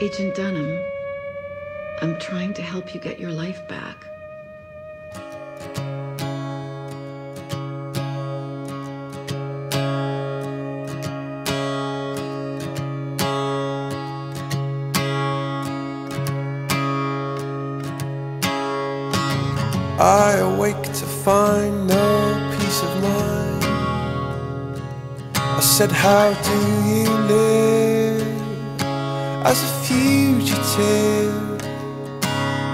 Agent Dunham, I'm trying to help you get your life back. I awake to find no peace of mind. I said, How do you live as a fugitive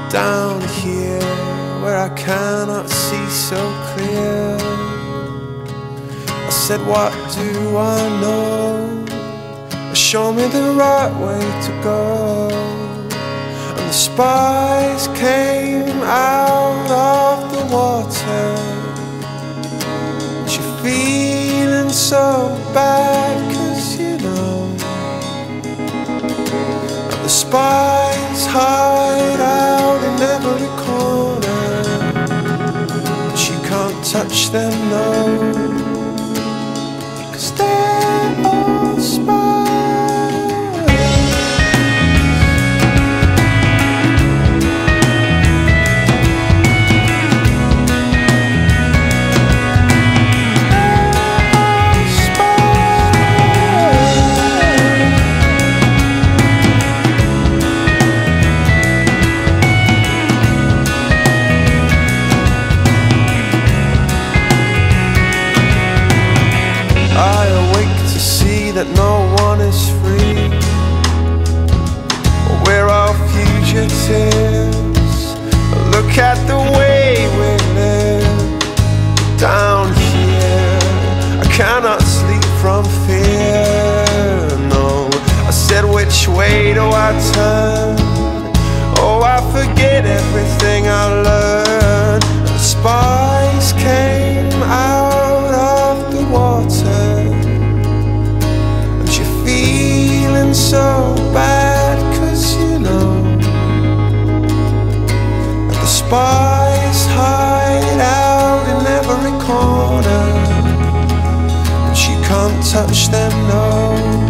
down here where I cannot see so clear? I said, What do I know? Show me the right way to go. And the spies came out of the water. And you're feeling so bad, spies hide out in every corner. But you can't touch them, no. That no one is free. We're all fugitives. Look at the way we live down here. I cannot sleep from fear. No, I said, which way do I turn? Spies hide out in every corner, but you can't touch them, no.